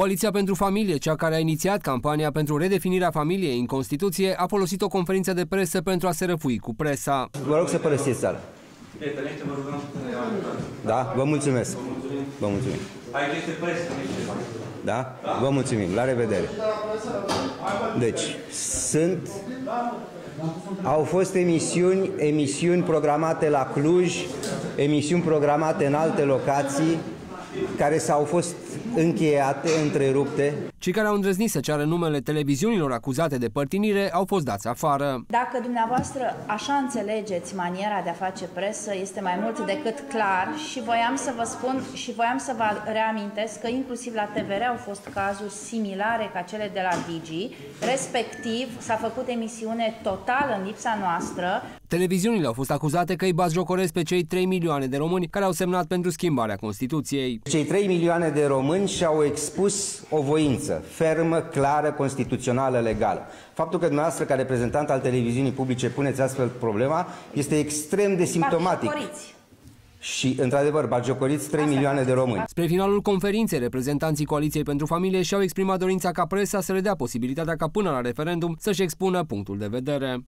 Coaliția pentru Familie, cea care a inițiat campania pentru redefinirea familiei în Constituție, a folosit o conferință de presă pentru a se răfui cu presa. Vă rog să părăsiți sala. Da? Vă mulțumesc. Vă mulțumim. Aici este presă, Da? Vă mulțumim. La revedere. Deci, sunt... Au fost emisiuni, emisiuni programate la Cluj, emisiuni programate în alte locații, care s-au fost încheiate, întrerupte. Cei care au îndrăznit să ceară numele televiziunilor acuzate de părtinire au fost dați afară. Dacă dumneavoastră așa înțelegeți maniera de a face presă, este mai mult decât clar și voiam să vă spun și voiam să vă reamintesc că inclusiv la TVR au fost cazuri similare ca cele de la Digi, respectiv s-a făcut emisiune totală în lipsa noastră. Televiziunile au fost acuzate că îi bazjocoresc pe cei 3 milioane de români care au semnat pentru schimbarea Constituției. Cei 3 milioane de români și-au expus o voință fermă, clară, constituțională, legală. Faptul că dumneavoastră, ca reprezentant al televiziunii publice, puneți astfel problema, este extrem de simptomatic. Bagiocoriți. Și, într-adevăr, bagiocoriți 3 Asta milioane de faceți. români. Spre finalul conferinței, reprezentanții Coaliției pentru Familie și-au exprimat dorința ca presa să le dea posibilitatea ca până la referendum să-și expună punctul de vedere.